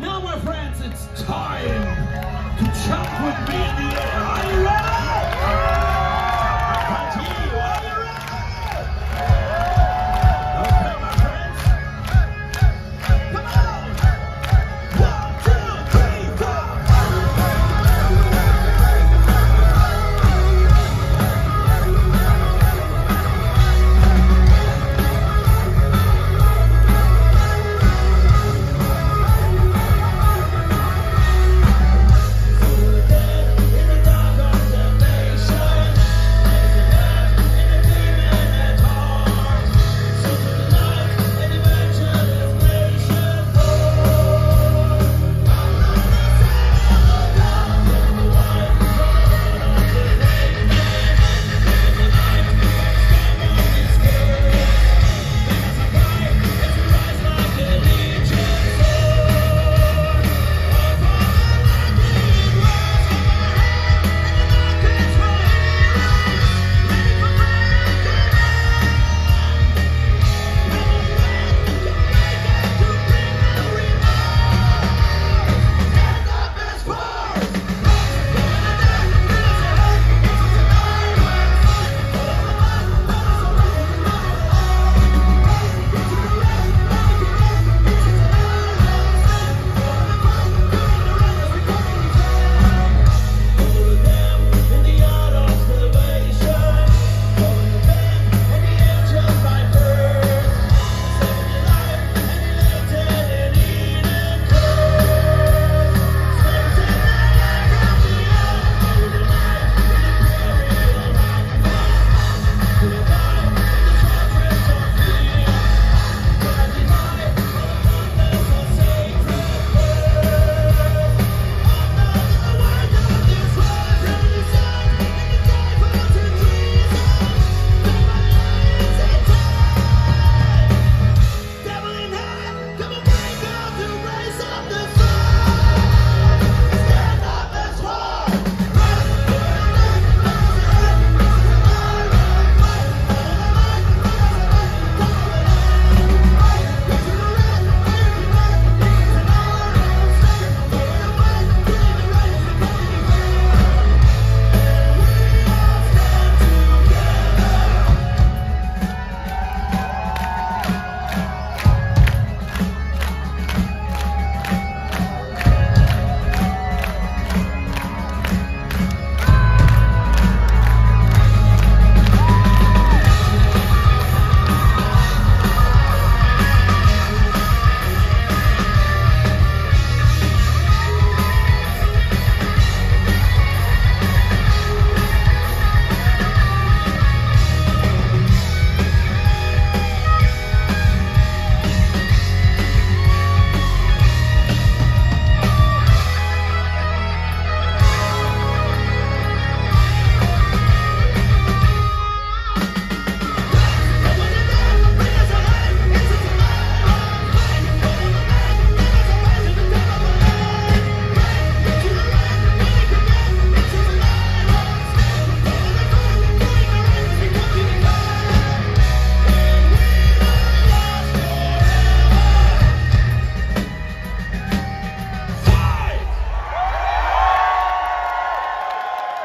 Now, my friends, it's time to jump with me in the air. Are you ready?